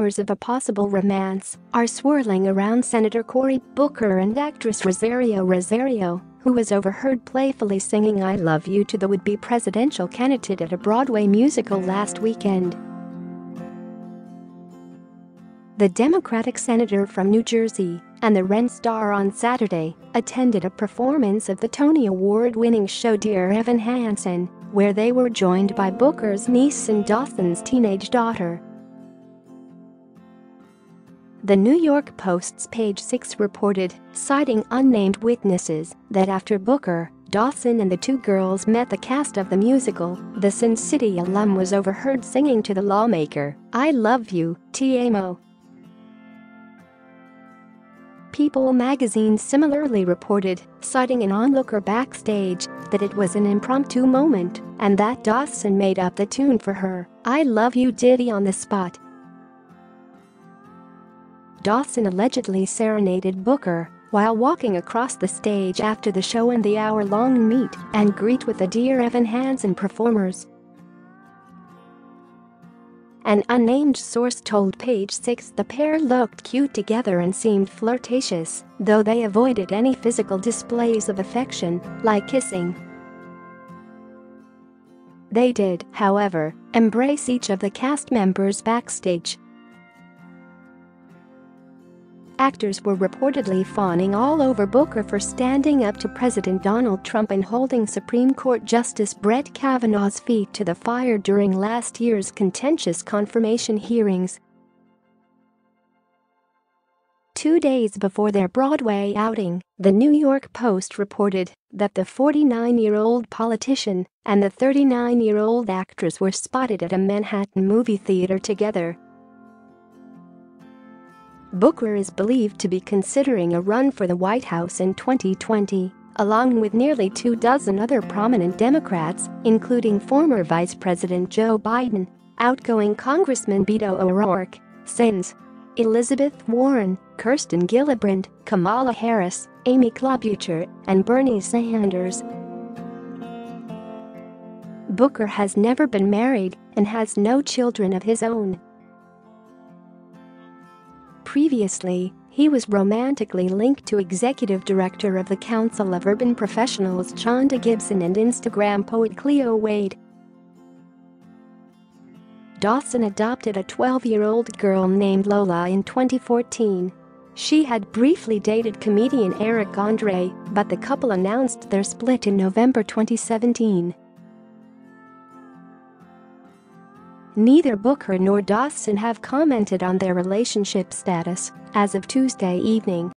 rumors of a possible romance are swirling around Senator Cory Booker and actress Rosario Rosario, who was overheard playfully singing I Love You to the would-be presidential candidate at a Broadway musical last weekend. The Democratic senator from New Jersey and the Rent star on Saturday attended a performance of the Tony Award-winning show Dear Evan Hansen, where they were joined by Booker's niece and Dawson's teenage daughter. The New York Post's page 6 reported, citing unnamed witnesses, that after Booker, Dawson and the two girls met the cast of the musical, the Sin City alum was overheard singing to the lawmaker, I love you, T.M.O. People magazine similarly reported, citing an onlooker backstage, that it was an impromptu moment and that Dawson made up the tune for her, I love you ditty on the spot. Dawson allegedly serenaded Booker while walking across the stage after the show and the hour-long meet and greet with the Dear Evan Hansen performers. An unnamed source told Page 6 the pair looked cute together and seemed flirtatious, though they avoided any physical displays of affection, like kissing. They did, however, embrace each of the cast members backstage Actors were reportedly fawning all over Booker for standing up to President Donald Trump and holding Supreme Court Justice Brett Kavanaugh's feet to the fire during last year's contentious confirmation hearings. Two days before their Broadway outing, the New York Post reported that the 49-year-old politician and the 39-year-old actress were spotted at a Manhattan movie theater together Booker is believed to be considering a run for the White House in 2020, along with nearly two dozen other prominent Democrats, including former Vice President Joe Biden, outgoing Congressman Beto O'Rourke, Sins, Elizabeth Warren, Kirsten Gillibrand, Kamala Harris, Amy Klobuchar, and Bernie Sanders. Booker has never been married and has no children of his own. Previously, he was romantically linked to executive director of the Council of Urban Professionals Chanda Gibson and Instagram poet Cleo Wade. Dawson adopted a 12-year-old girl named Lola in 2014. She had briefly dated comedian Eric Andre, but the couple announced their split in November 2017. Neither Booker nor Dawson have commented on their relationship status as of Tuesday evening.